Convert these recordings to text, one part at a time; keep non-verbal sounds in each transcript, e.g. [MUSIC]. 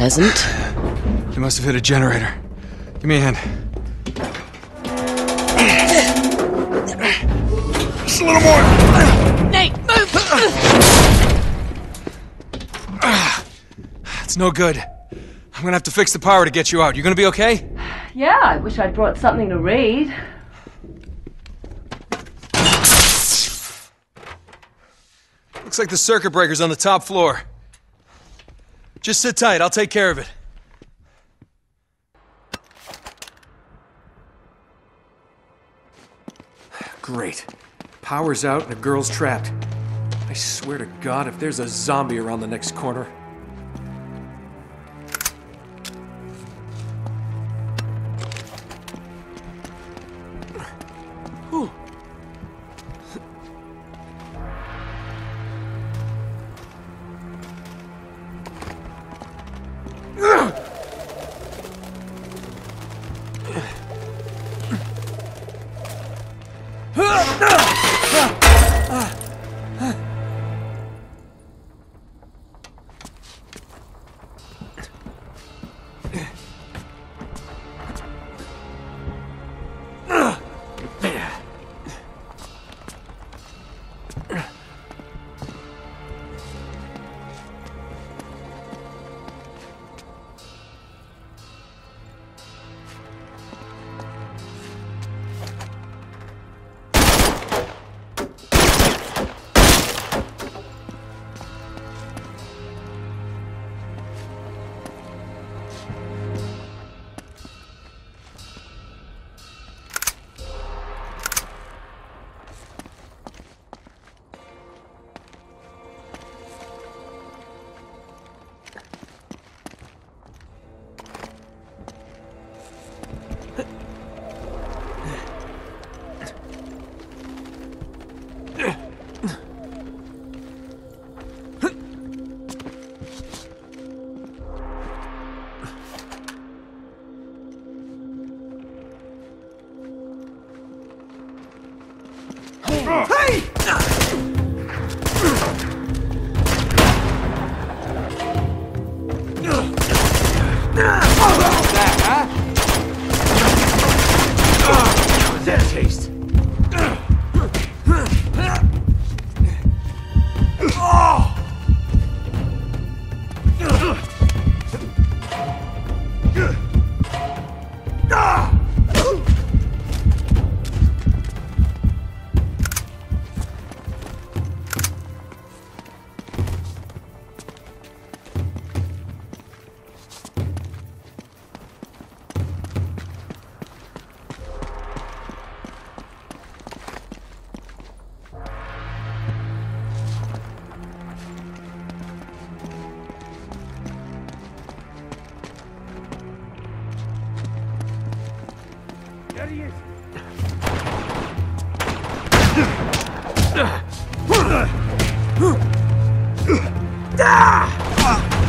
was unpleasant. You must have hit a generator. Give me a hand. Just a little more. Nate, move! It's no good. I'm gonna have to fix the power to get you out. You gonna be okay? Yeah, I wish I'd brought something to read. Looks like the circuit breaker's on the top floor. Just sit tight, I'll take care of it. Great. Power's out and the girl's trapped. I swear to God, if there's a zombie around the next corner. Ah!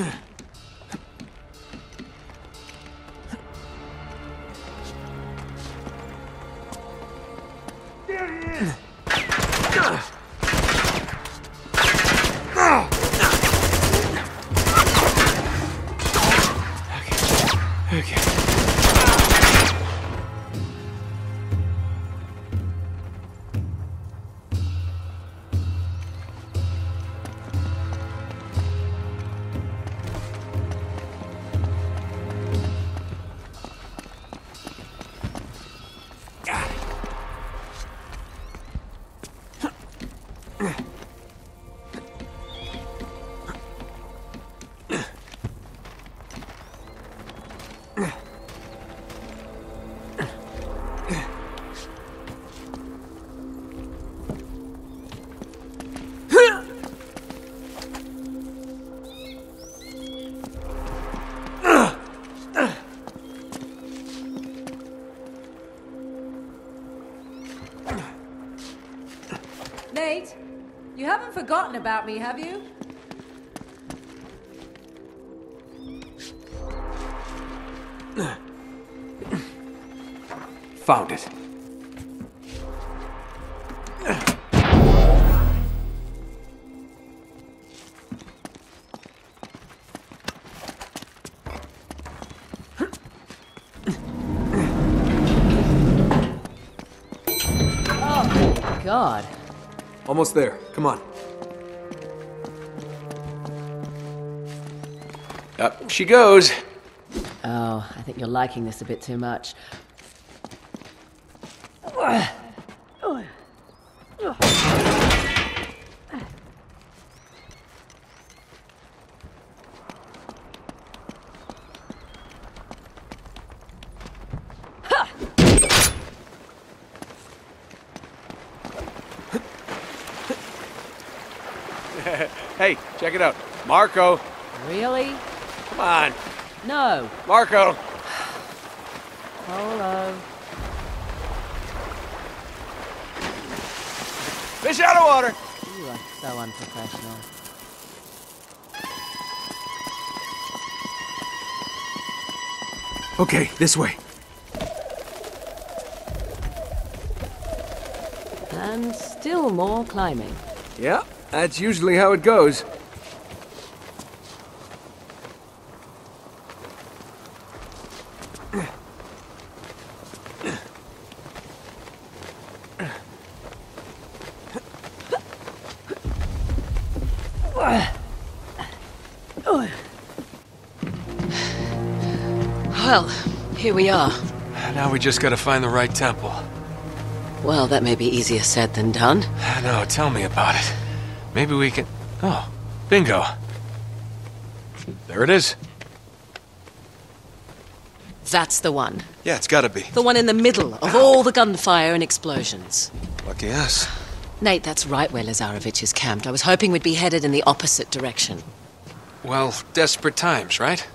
う。Nate, forgotten about me, have you? Found it. Oh, God. Almost there. Come on. Up she goes. Oh, I think you're liking this a bit too much. [LAUGHS] Hey, check it out. Marco. Really? Come on. No. Marco. Polo. Fish out of water. You are so unprofessional. Okay, this way. And still more climbing. Yeah, that's usually how it goes. We are. Now we just gotta find the right temple. Well, that may be easier said than done. No, tell me about it. Maybe we can. Oh, bingo. There it is. That's the one. Yeah, it's gotta be. The one in the middle of all the gunfire and explosions. Lucky us. Nate, that's right where Lazarevich is camped. I was hoping we'd be headed in the opposite direction. Well, desperate times, right?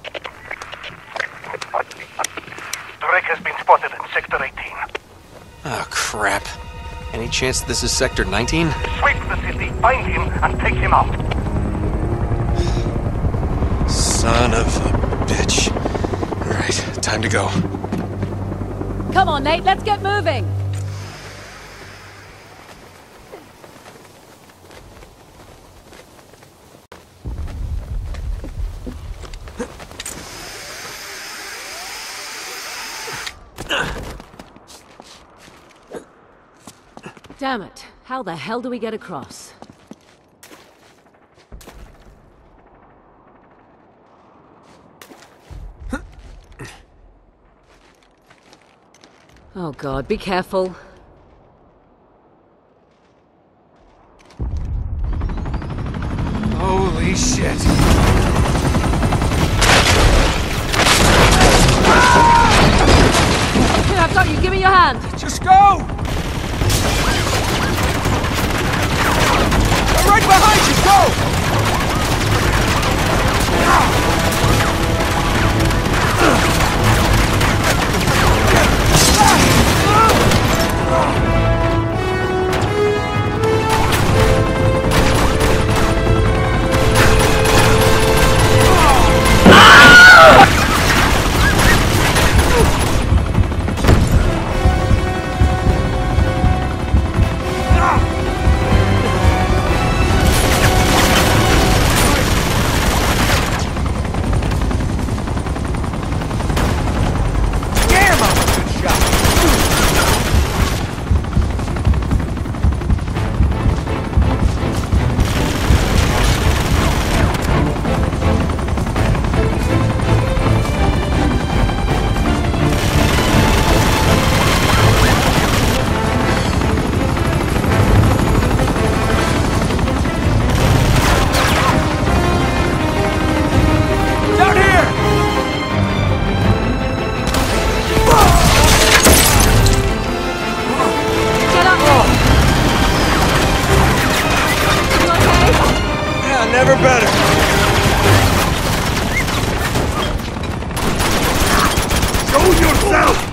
Sector 18. Oh, crap. Any chance this is Sector 19? Sweep the city, find him, and take him out. Son of a bitch. Alright, time to go. Come on, Nate, let's get moving! Damn it. How the hell do we get across? Oh god, be careful. Ah! never better. Show yourself!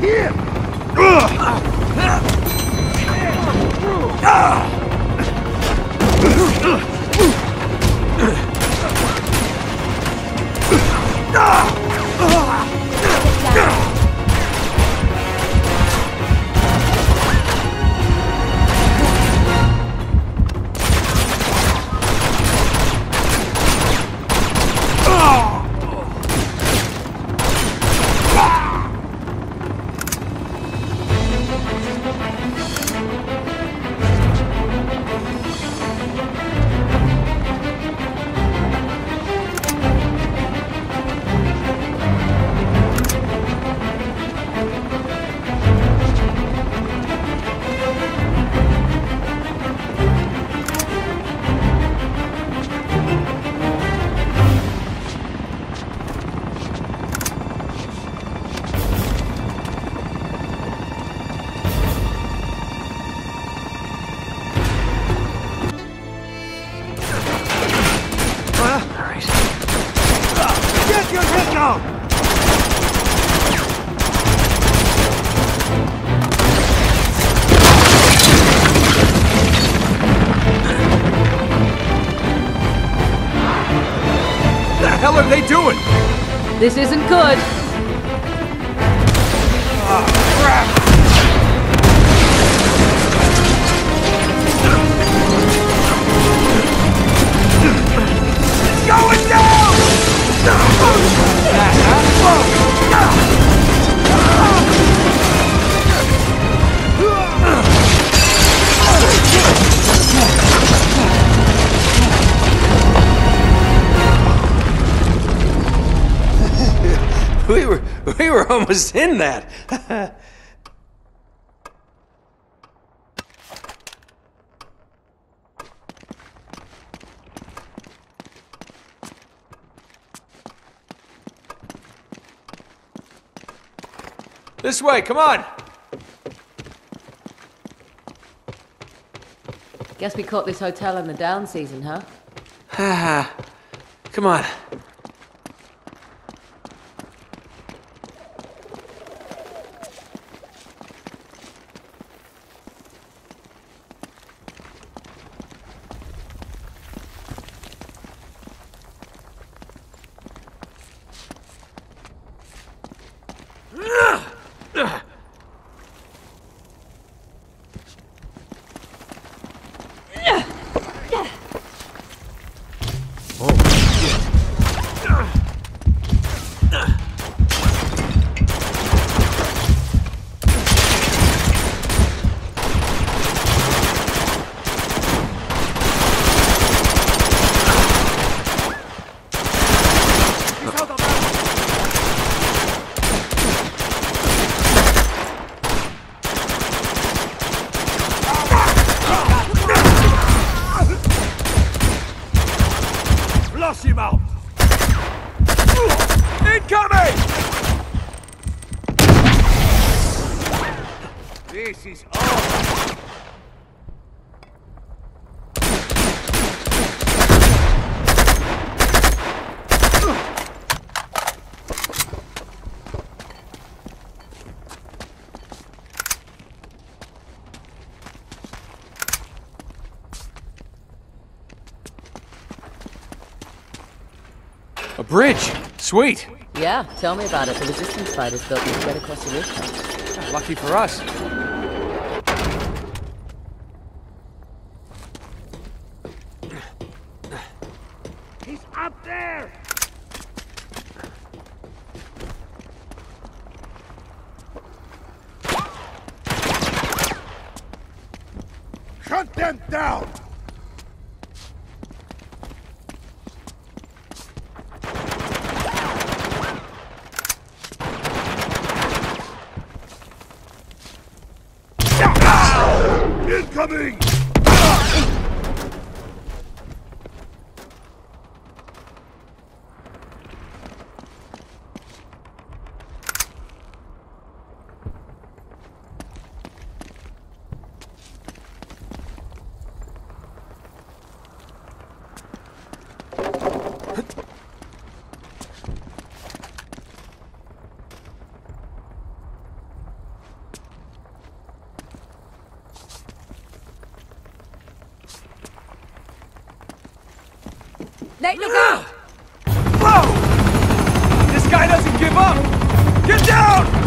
The This isn't good. Were in that. [LAUGHS] this way, come on. Guess we caught this hotel in the down season, huh? Ha [SIGHS] ha. Come on. Flush him out! Incoming! This is all. Bridge. Sweet. Yeah, tell me about it. The resistance fighters built this to get across the rooftop. Lucky for us. Nate, look out! Whoa! This guy doesn't give up! Get down!